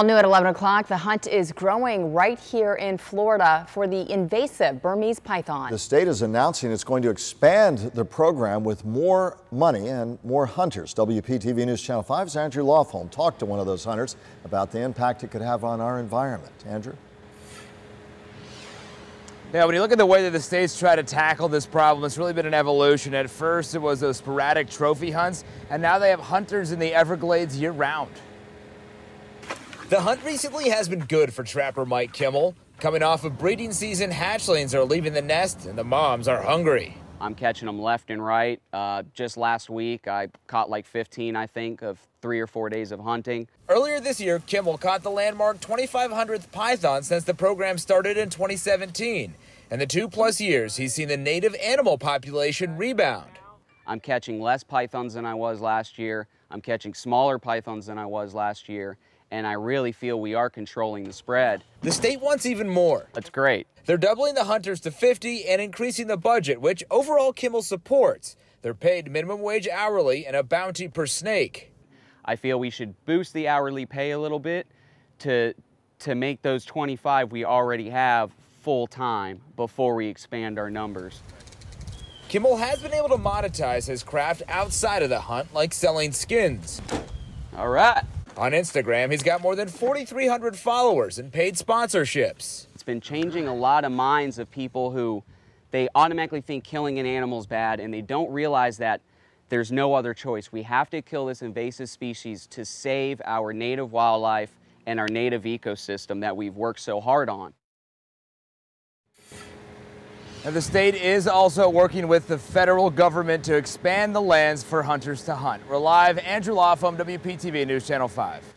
All new at 11 o'clock, the hunt is growing right here in Florida for the invasive Burmese python. The state is announcing it's going to expand the program with more money and more hunters. WPTV News Channel 5's Andrew Lofholm talked to one of those hunters about the impact it could have on our environment. Andrew? Yeah, when you look at the way that the states try to tackle this problem, it's really been an evolution. At first, it was those sporadic trophy hunts, and now they have hunters in the Everglades year round. The hunt recently has been good for trapper Mike Kimmel. Coming off of breeding season, hatchlings are leaving the nest and the moms are hungry. I'm catching them left and right. Uh, just last week, I caught like 15, I think, of three or four days of hunting. Earlier this year, Kimmel caught the landmark 2,500th python since the program started in 2017. And the two plus years, he's seen the native animal population rebound. I'm catching less pythons than I was last year. I'm catching smaller pythons than I was last year and I really feel we are controlling the spread. The state wants even more. That's great. They're doubling the hunters to 50 and increasing the budget, which overall Kimmel supports. They're paid minimum wage hourly and a bounty per snake. I feel we should boost the hourly pay a little bit to, to make those 25 we already have full time before we expand our numbers. Kimmel has been able to monetize his craft outside of the hunt, like selling skins. All right. On Instagram, he's got more than 4,300 followers and paid sponsorships. It's been changing a lot of minds of people who they automatically think killing an animal is bad and they don't realize that there's no other choice. We have to kill this invasive species to save our native wildlife and our native ecosystem that we've worked so hard on. And the state is also working with the federal government to expand the lands for hunters to hunt. We're live, Andrew Lofholm, WPTV News Channel 5.